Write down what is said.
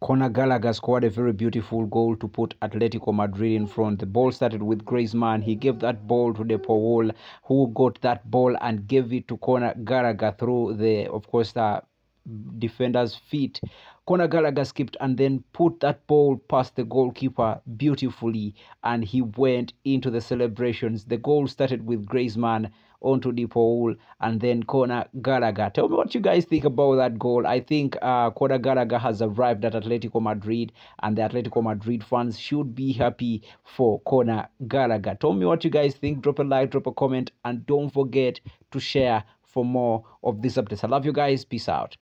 Conor Gallagher scored a very beautiful goal to put Atletico Madrid in front. The ball started with Griezmann. He gave that ball to De Paul, who got that ball and gave it to Conor Gallagher through the, of course, the defender's feet. Conor Gallagher skipped and then put that ball past the goalkeeper beautifully, and he went into the celebrations. The goal started with Griezmann onto De Paul and then Conor Gallagher. Tell me what you guys think about that goal. I think uh, Conor Gallagher has arrived at Atletico Madrid and the Atletico Madrid fans should be happy for Conor Gallagher. Tell me what you guys think. Drop a like, drop a comment and don't forget to share for more of these updates. I love you guys. Peace out.